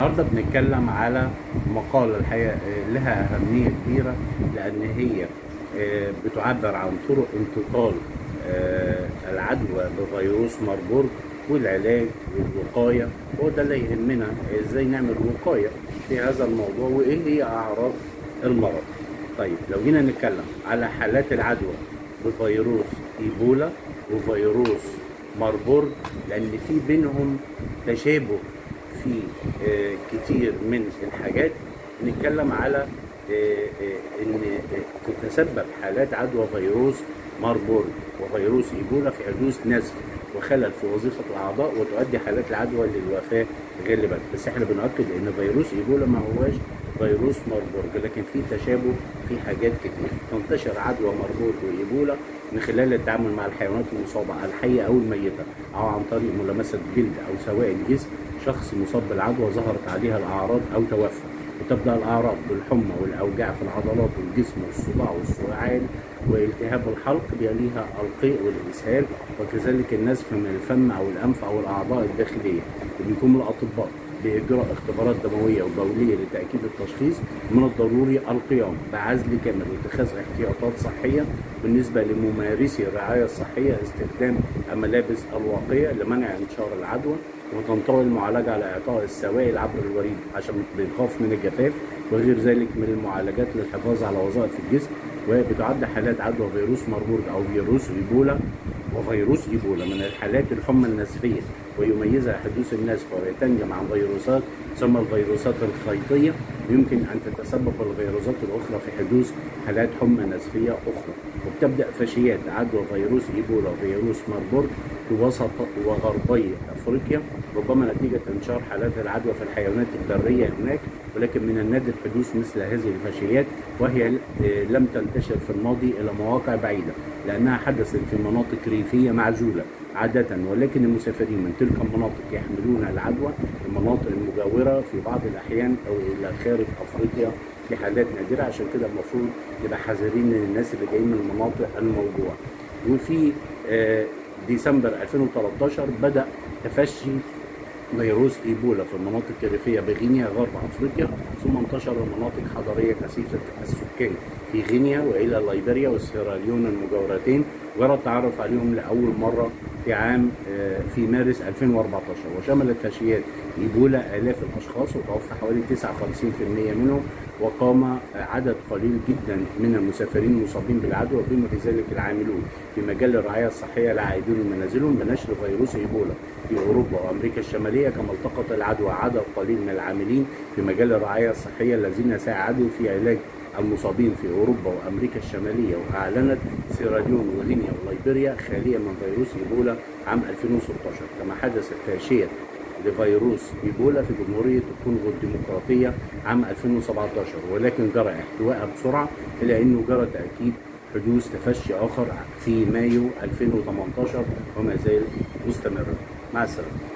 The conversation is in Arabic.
النهارده بنتكلم على مقالة الحقيقة لها أهمية كبيرة لأن هي آه، بتعبر عن طرق انتقال آه، العدوى بفيروس ماربورغ والعلاج والوقاية هو ده اللي يهمنا إزاي نعمل وقاية في هذا الموضوع وإيه هي أعراض المرض. طيب لو جينا نتكلم على حالات العدوى بفيروس إيبولا وفيروس ماربورغ لأن في بينهم تشابه في آه، كتير من الحاجات. نتكلم على آه، آه، إن تتسبب حالات عدوى فيروس ماربورغ وفيروس إيبولا في حدوث نزف وخلل في وظيفة الأعضاء وتؤدي حالات العدوى للوفاة غالبا بس إحنا بنؤكد إن فيروس إيبولا ما هواش فيروس ماربورغ لكن في تشابه في حاجات كتير. تنتشر عدوى ماربورغ وإيبولا من خلال التعامل مع الحيوانات المصابة الحية أو الميتة أو عن طريق ملامسة جلد أو سوائل جسم شخص مصاب بالعدوى ظهرت عليها الأعراض أو توفى. وتبدأ الأعراض بالحمى والأوجاع في العضلات والجسم والصداع والسعال والتهاب الحلق بيليها القيء والإسهال وكذلك النزف من الفم أو الأنف أو الأعضاء الداخلية. وبيقوم الأطباء بإجراء اختبارات دموية وبوليه لتأكيد التشخيص من الضروري القيام بعزل كامل واتخاذ احتياطات صحية بالنسبة لممارسي الرعاية الصحية استخدام الملابس الواقيه لمنع انتشار العدوى. وتنطوي المعالجة على إعطاء السوائل عبر الوريد عشان بنخاف من الجفاف وغير ذلك من المعالجات للحفاظ على وظائف الجسم وبتعد حالات عدوى فيروس ماربورغ أو فيروس إيبولا وفيروس إيبولا من الحالات الحمى النزفيه ويميزها حدوث النزف وهي تنجم عن فيروسات تسمى الفيروسات الخيطية ويمكن أن تتسبب الفيروسات الأخرى في حدوث حالات حمى نزفية أخرى. وبتبدأ فشيات عدوى فيروس إيبولا وفيروس ماربورغ في وسط وغربي أفريقيا. ربما نتيجة انتشار حالات العدوى في الحيوانات البرية هناك ولكن من النادر حدوث مثل هذه الفشيات وهي لم تنتشر في الماضي إلى مواقع بعيدة لأنها حدثت في مناطق ريفية معزولة. عادة ولكن المسافرين من تلك المناطق يحملون العدوى المناطق المجاورة في بعض الأحيان أو إلى خارج أفريقيا في حالات نادرة. عشان كده المفروض نبقى حذرين من الناس اللي جايين من المناطق الموجوعة وفي آه، ديسمبر 2013 بدأ تفشي فيروس إيبولا في المناطق الريفيه بغينيا غرب أفريقيا ثم انتشر المناطق حضريه كثيفة السكان في غينيا وإلى ليبيريا والسيراليون المجاورتين. جرى التعرف عليهم لأول مرة في عام آه، في مارس 2014 وشملت فشيات ايبولا آلاف الأشخاص وتوفى حوالي 59% منهم. وقام عدد قليل جدا من المسافرين المصابين بالعدوى بما في ذلك العاملون. في مجال الرعاية الصحية العائدون من منازلهم بنشر فيروس إيبولا. في أوروبا وأمريكا الشمالية كما التقط العدوى عدد قليل من العاملين في مجال الرعاية الصحية الذين ساعدوا في علاج المصابين في أوروبا وأمريكا الشمالية وأعلنت سيراليون وغينيا وليبيريا خالية من فيروس إيبولا عام 2016 كما حدثت فاشيه لفيروس إيبولا في جمهورية الكونغو الديمقراطية عام 2017 ولكن جرى احتوائها بسرعة إلا أنه جرى تأكيد حدوث تفشي آخر في مايو 2018 وما زال مستمرا. مع السلامة.